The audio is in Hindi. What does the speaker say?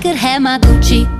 could have my Gucci.